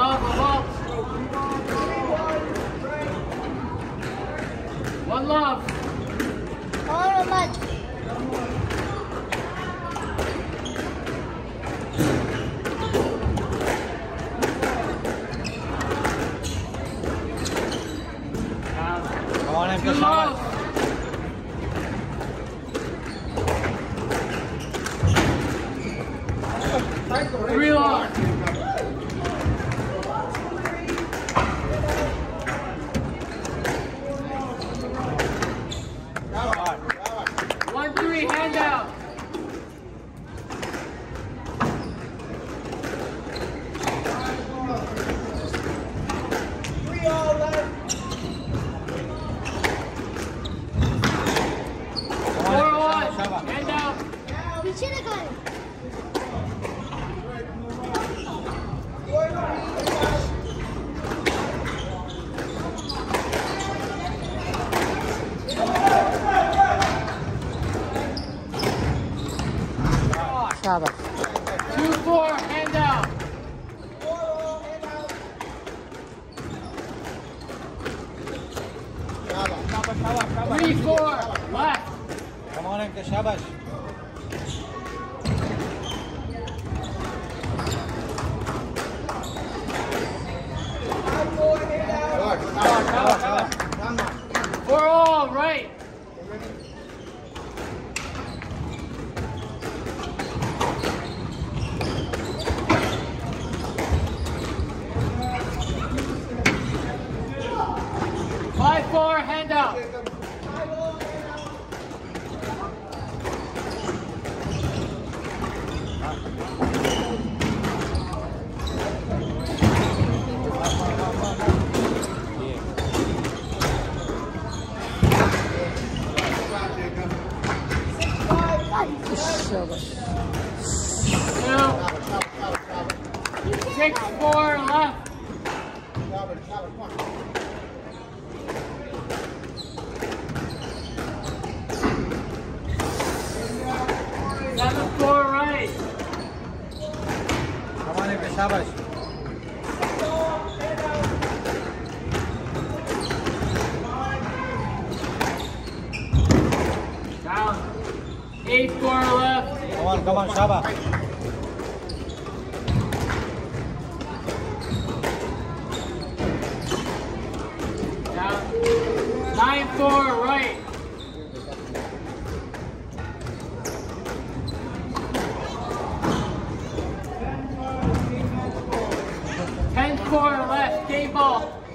love, above. One love. Much. Two love. Three love. One, three, Shabash. Two, four, hand out. Three, four, left. Come on, Emka, shabash. Shabash, shabash. Four, all, right. Four, hand. Shabash. Six, four, left. Seven, four, right. On, Down. Eight, four, left. Come on, come on, shabash. Down. Nine, four, four, left. Game ball.